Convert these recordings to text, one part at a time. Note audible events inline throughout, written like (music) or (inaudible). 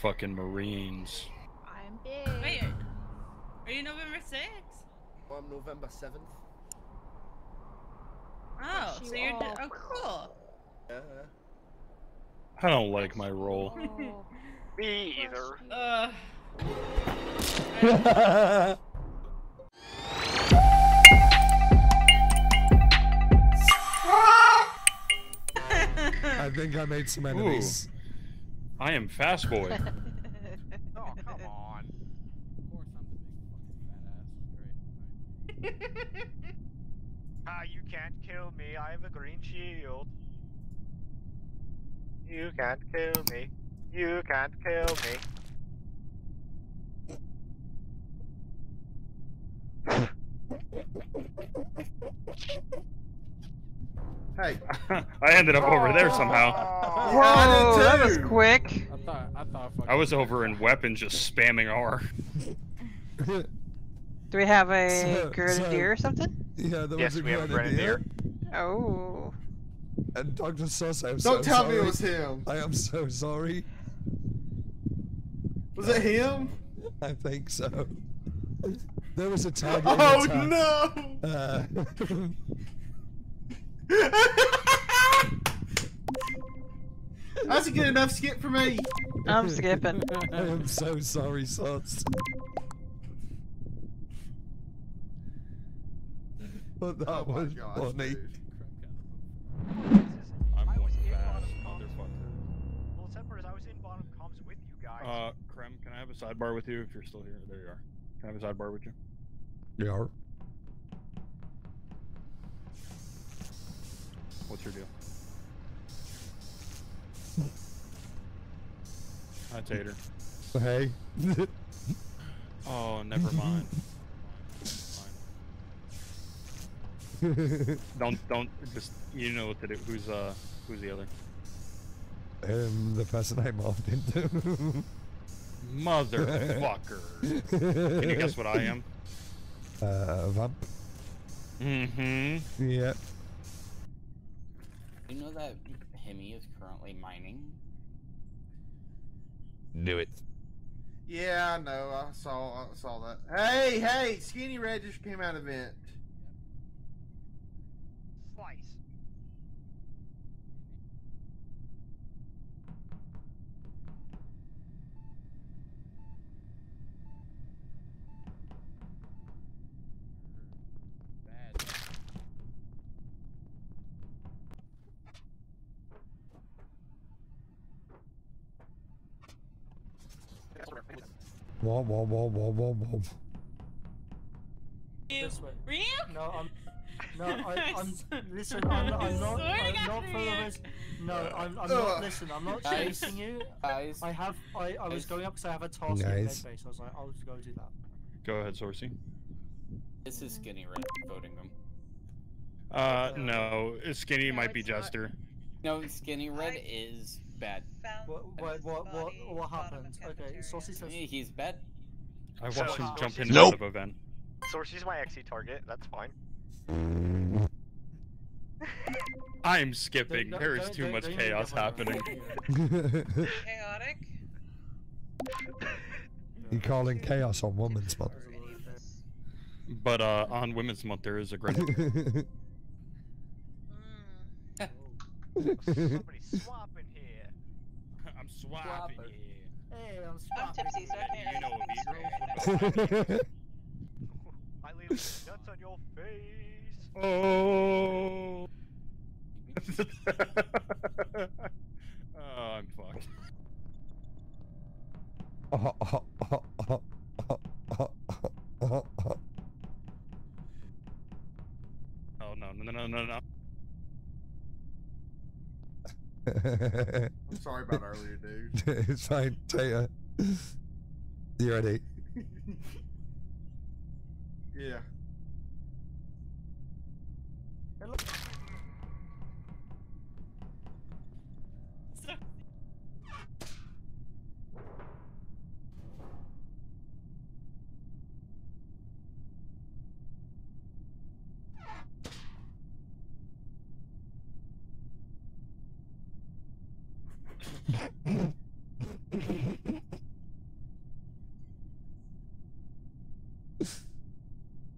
fucking Marines. I'm big. Wait, are you November 6th? I'm November 7th. Oh, you so you're. all- Oh, cool. Yeah. I don't like my role. (laughs) Me either. Uh. (laughs) I think I made some enemies. I am fast boy. (laughs) (laughs) Oh, come on. Of course, I'm the big fucking fat ass. Great. Ah, you can't kill me. I have a green shield. You can't kill me. You can't kill me. (laughs) Hey. I ended up over there somehow. Oh, Whoa, that was quick. I thought, I thought. Fucking I was over in weapon just spamming R. (laughs) Do we have a So- grenadier or something? yeah, there Yes, was a we have a grenadier. Oh. And Dr. Sauce, I'm so Don't so tell sorry. me it was him. I am so sorry. Was it him? I think so. There was a target. Oh attack. no! Uh, (laughs) (laughs) That's a good enough skip for me. I'm skipping. (laughs) I am so sorry, Sauce. But that Oh was gosh, funny. dude. I'm I one was in fast bottom comms. motherfucker. Well, Temper's, I was in bottom comms with you guys. Uh, Crem, can I have a sidebar with you if you're still here? There you are. Can I have a sidebar with you? Yeah. Hi, Tater. Hey. (laughs) Oh, never mind. (laughs) Don't, don't, just, you know what to do. Who's, uh, who's the other? um, the person I morphed into. Motherfucker. Can you guess what I am? (laughs) Uh, vamp. Mm-hmm. Yeah. You know that Hemi is currently mining? Knew it. Yeah, I know. I saw. I saw that. Hey, hey! Skinny Red just came out of vent. Slice. bad. Whoa, whoa, whoa, whoa, whoa, whoa. This way. Real? No, I'm. No, (laughs) I, I'm. Listen, I'm, I'm not. I'm not for the risk. No, I'm. I'm not. Listen, I'm not Guys. chasing you. Guys, I have. I, I was Guys. going up because I have a task in Guys. medbay, so I was like, I'll just go do that. Go ahead, Sourcey. this is Skinny Red voting them. Uh, no. Skinny No, might be it's not. Jester. No, Skinny Red I- is bad. What? What? What? What? What happened? Okay, cafeteria. Saucy says. He's bad. I So, watched him uh, jump Sourcey's- in Nope. out of a vent. Sourcey's my XE target. That's fine. (laughs) I'm skipping. Don't- There is don't- too much chaos happening. (laughs) Chaotic. (laughs) you calling chaos on Woman's Month? But uh, on Women's Month there is a grenade. Mm. Somebody swapping here. I'm swapping Swapper. here. Hey, I'm I'm swapping. tipsy, so I can't You know really what speak B-girls straight would I leave nuts on your face. (laughs) Oh. (laughs) oh, I'm fucked. Oh no no no no no. (laughs) Sorry about earlier, dude. (laughs) it's fine, Tater. You ready?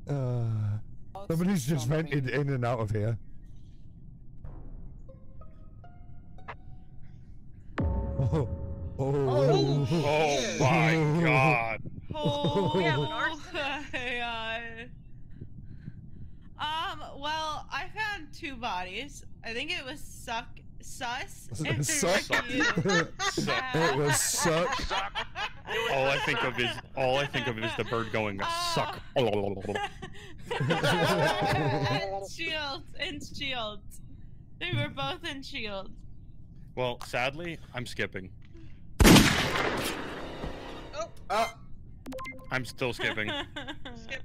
uh, somebody's just vented in and out of here. Oh, oh, oh, oh my god. Oh, my God! (laughs) Um, well, I found two bodies. I think it was Suck Sus, and Suck. (laughs) Suck. It was (laughs) suck. All I think of is all I think of is the bird going suck. (laughs) and Shield, and Shield. They were both in Shield. well, sadly, I'm skipping. Oh. Uh, I'm still skipping. Skip.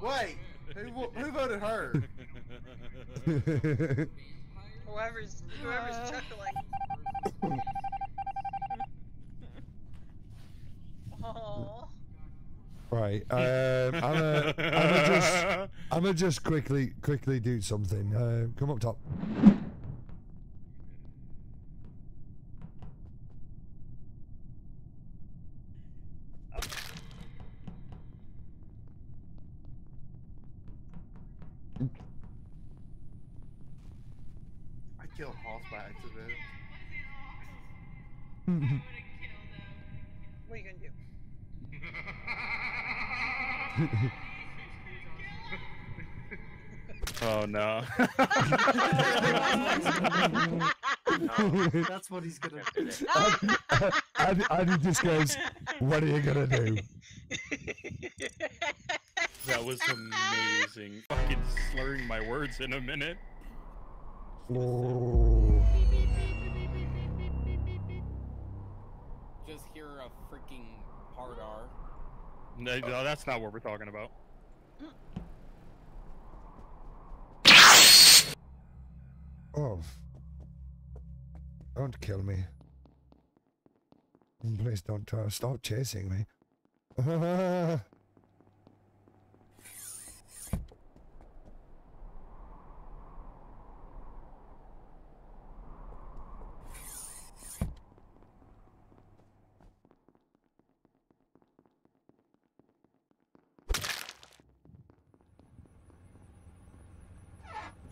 wait, (laughs) who who voted her? (laughs) Whoever's whoever's Uh. chuckling. Oh. right. Um, I'm gonna, I'm gonna just, (laughs) I'm gonna just quickly, quickly do something. Uh, come up top. (laughs) oh no. (laughs) That's what he's gonna do. and, and he just goes, "What are you gonna do?" That was amazing. Fucking slurring my words in a minute. Oh. Just hear a freaking hard R. No, no, that's not what we're talking about. Oh. Don't kill me. Please don't to stop chasing me. (laughs)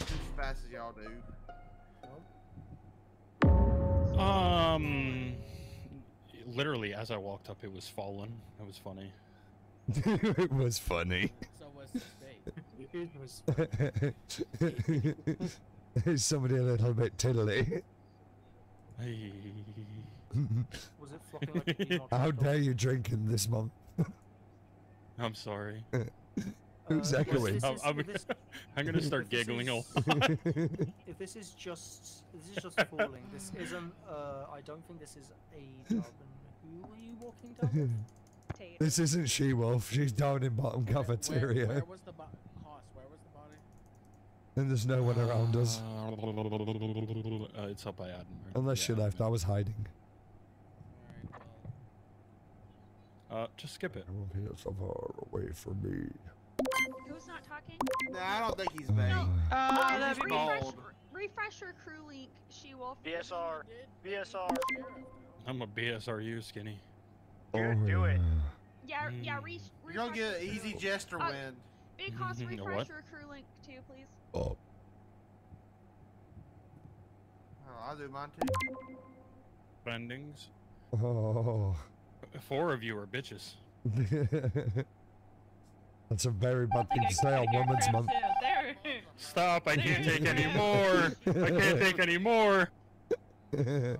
Just as fast as y'all do. Um, literally, as I walked up, it was fallen. It was funny. (laughs) it was funny. So was the state. It was (laughs) Is somebody a little bit tiddly? Hey. (laughs) was it flopping like a? How dare you drink in this month? I'm sorry. Who's Uh, echoing? I'm, I'm, (laughs) I'm gonna start giggling is- (laughs) if this is just this is just falling, this isn't. Uh, I don't think this is a dub. And who are you walking down? Tater. this isn't She Wolf. She's down in bottom Where- cafeteria, Where, was the bo- Hoss, where was the body? and there's no one around us. Uh, it's up by Adam. right? Unless she left, I was hiding. Alright, well. Uh, just skip it. I won't be so far away from me. Who's not talking? Nah, I don't think he's bait. No. Uh, that'd be refresh, bald. refresh your crew link, She Wolf. BSR. BSR. I'm a BSRU skinny. Dude, do it. Yeah, yeah. Mm. Re- You're gonna get an easy crew. jester Uh, win. Big Hoss, A refresh what? your crew link too, please. Oh. Oh, I'll do mine too. Bendings. Oh. Four of you are bitches. (laughs) That's a very bad thing to say on Women's Month. Stop! I can't take There. any more. I can't take any more. (laughs)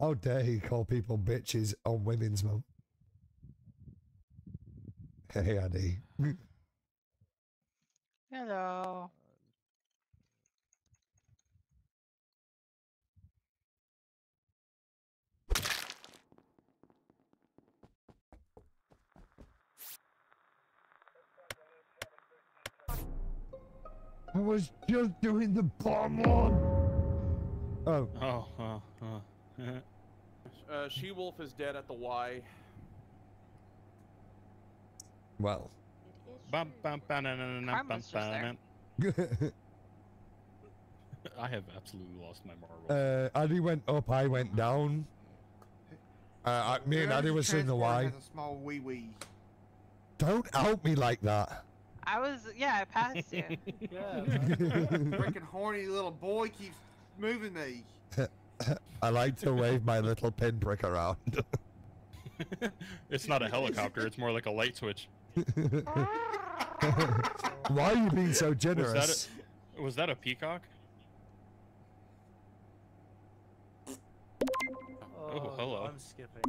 How dare he call people bitches on Women's Month? Hey, Addy. Hello. I was just doing the bomb one. Oh, Oh, uh, uh. Uh, she Wolf is dead at the Y. well. It is Bum, true. bum, ba, na, na, na, na, bum, was just ba, there. na. (laughs) I have absolutely lost my marbles. Uh, Addy went up, I went down. Uh, I, me and Addy Whoever's was in the transporter Y. small wee wee. Don't out me like that. I was, yeah, I passed you. (laughs) Yeah. Freaking horny little boy keeps moving me. (laughs) I like to wave my little pinprick around. (laughs) it's not a helicopter. It's more like a light switch. Why are you being so Was generous? that a, was that a peacock? Oh, oh, hello. I'm skipping.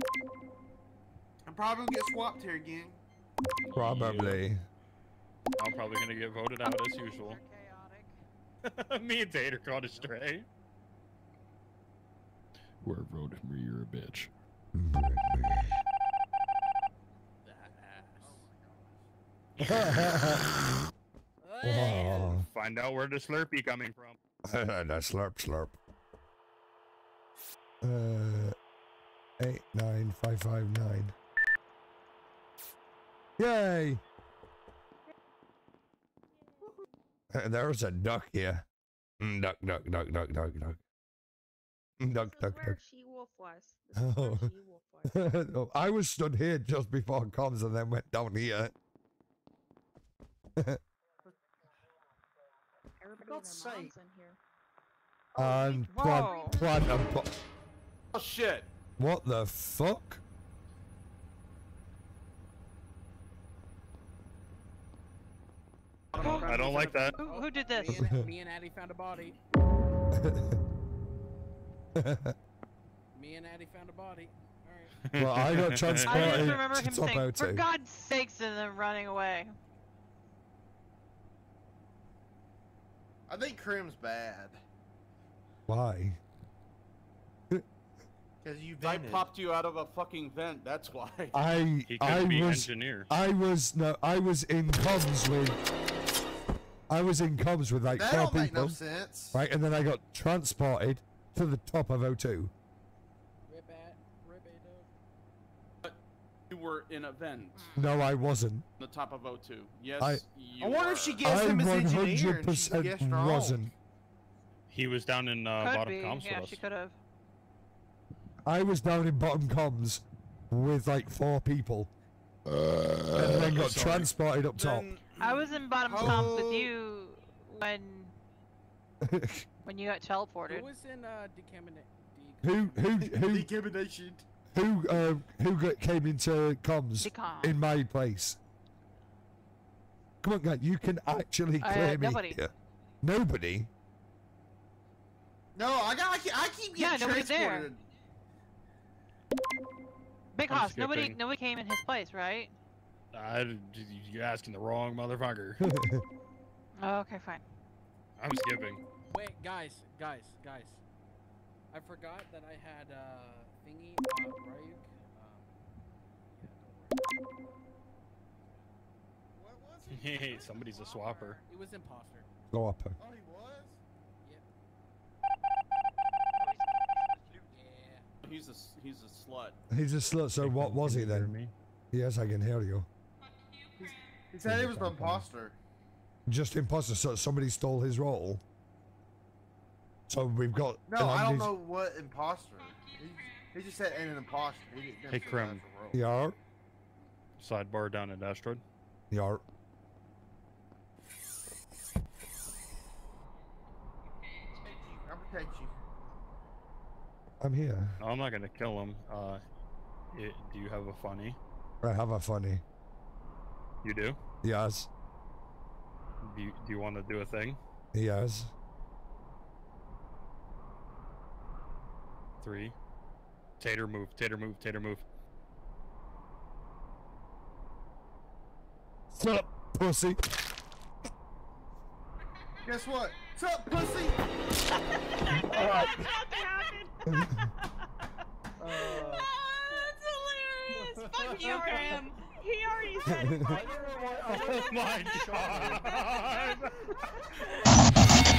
I'm probably gonna get swapped here again. Probably. I'm probably gonna get voted out as usual. (laughs) Me and Tater caught astray. stray. We're voting for you're a bitch. Oh. (laughs) Find out where the Slurpee coming from. (laughs) the slurp slurp. Uh, eight nine five five nine. Yay! Uh, (laughs) There's a duck here. Mm, Duck, duck, duck, duck, duck, duck. Mm, Duck, duck, Where duck. she wolf was. This is where Oh. she wolf (laughs) was. Oh, I was stood here just before comms and then went down here. Everybody and God's sake. in here. and Whoa. plant, plant and pl- Oh shit! What the fuck? I don't like that. Who, who did this? Me and, me and Addie found a body. (laughs) Me and Addy found a body. Alright. well, I got transported. (laughs) I just remember to him top saying, "For O2. God's sakes," and then running away. I think Crem's bad. Why? (laughs) Because you I popped you out of a fucking vent. That's why. I He I could be was engineer. I was no I was in comms with I was in comms with like that four don't make people, no sense. right? And then I got transported to the top of O2. Rip at, rip it up. You were in a vent. No, I wasn't. The top of O2. Yes, I- you I wonder were. if she gets I him as one engineer hundred and she percent guessed wrong. wasn't. He was down in uh, Could bottom be. comms Yeah, with she could have. I was down in bottom comms with like four people, and then got sorry. transported up top. Then I was in bottom How- comms with you when (laughs) when you got teleported. Who was in uh, decaminate? who who who Decamination. who uh, who got, came into comms Decom. in my place? Come on, guy, you can actually Uh, clear me. nobody. here. Nobody. No, I got. I keep, I keep Yeah, getting nobody's there. Big I'm Hoss, nobody skipping. nobody came in his place, right? I, you're asking the wrong motherfucker. (laughs) Oh, okay, fine. I'm skipping. Wait, guys, guys, guys. I forgot that I had uh thingy uh Ryuk. Um, yeah, don't worry. What was he? Hey, somebody's a swapper. It was imposter. Go up. Oh, he was. Yeah. he's a s- he's a slut. He's a slut. So what was he then? Yes, I can hear you. He said he was the imposter. Just imposter. So somebody stole his role. So we've got. No, I don't know what imposter. He, he just said and an imposter. He didn't Hey, say Crem. that's a role. Yar, Sidebar down at Asteroid. yar. I'll protect you. I'm here. No, I'm not gonna kill him. Uh, it, do you have a funny? I have a funny. You do? Yes, Do you, do you want to do a thing? yes. Three. Tater move. Tater move. Tater move. Sup, pussy. Guess what? What's up, pussy? (laughs) Uh, That's (laughs) hilarious. Fuck you, Graham. He said I don't know why. Oh my (laughs) god! (laughs)